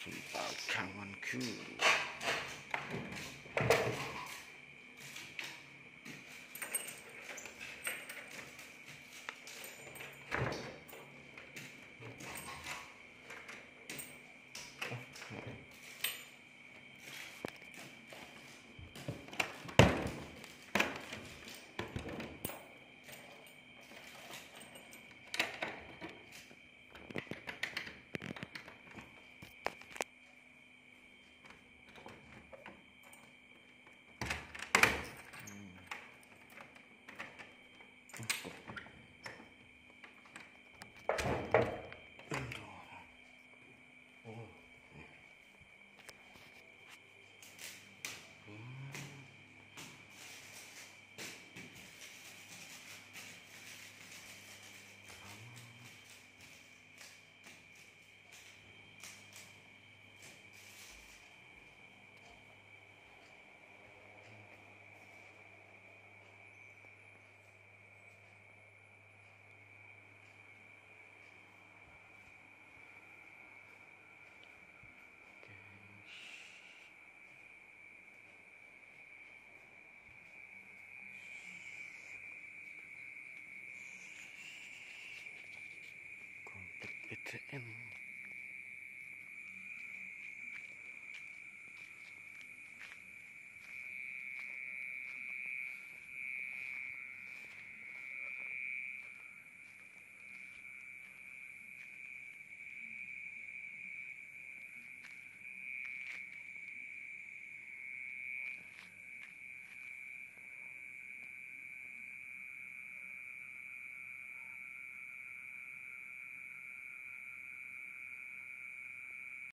cinta kawanku and.